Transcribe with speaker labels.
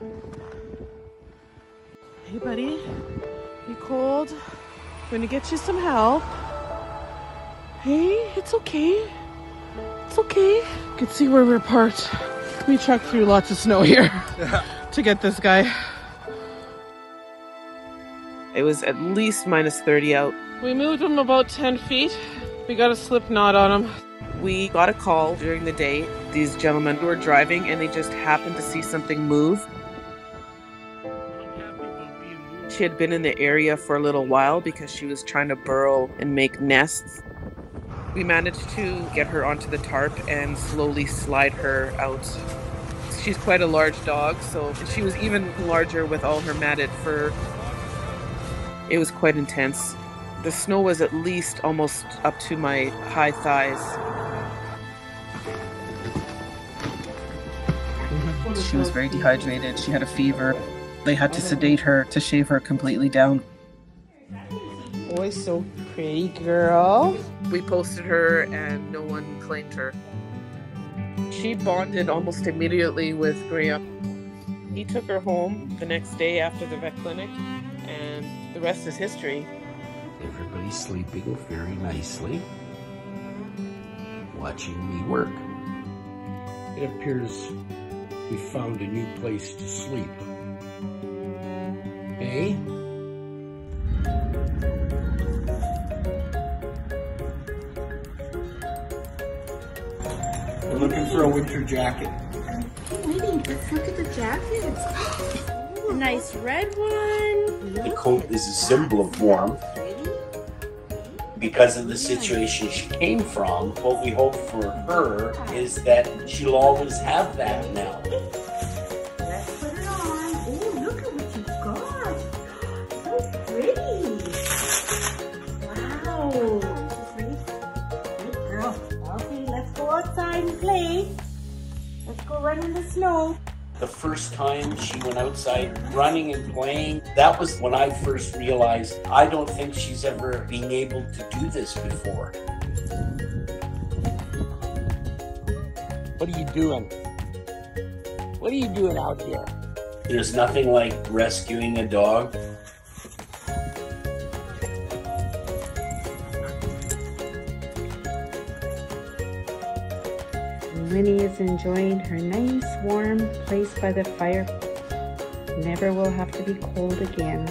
Speaker 1: Hey, buddy. You cold? Gonna get you some help. Hey, it's okay. It's okay. You can see where we're parked. We trucked through lots of snow here to get this guy. It was at least minus 30 out. We moved him about 10 feet. We got a slip knot on him. We got a call during the day. These gentlemen were driving and they just happened to see something move. She had been in the area for a little while because she was trying to burrow and make nests. We managed to get her onto the tarp and slowly slide her out. She's quite a large dog, so she was even larger with all her matted fur. It was quite intense. The snow was at least almost up to my high thighs. She was very dehydrated. She had a fever. They had to sedate her to shave her completely down. Boy, so pretty, girl. We posted her and no one claimed her. She bonded almost immediately with Graham. He took her home the next day after the vet clinic, and the rest is history.
Speaker 2: Everybody's sleeping very nicely, watching me work. It appears we found a new place to sleep. Hey? We're looking for a winter jacket.
Speaker 3: Waiting, let's look at the jackets. a nice red one.
Speaker 2: The coat is a symbol of warmth. Because of the situation she came from, what we hope for her is that she'll always have that now.
Speaker 3: Okay, let's go outside and play. Let's go run in the snow.
Speaker 2: The first time she went outside running and playing, that was when I first realized I don't think she's ever been able to do this before.
Speaker 4: What are you doing? What are you doing out here?
Speaker 2: There's nothing like rescuing a dog.
Speaker 5: Winnie is enjoying her nice warm place by the fire. Never will have to be cold again.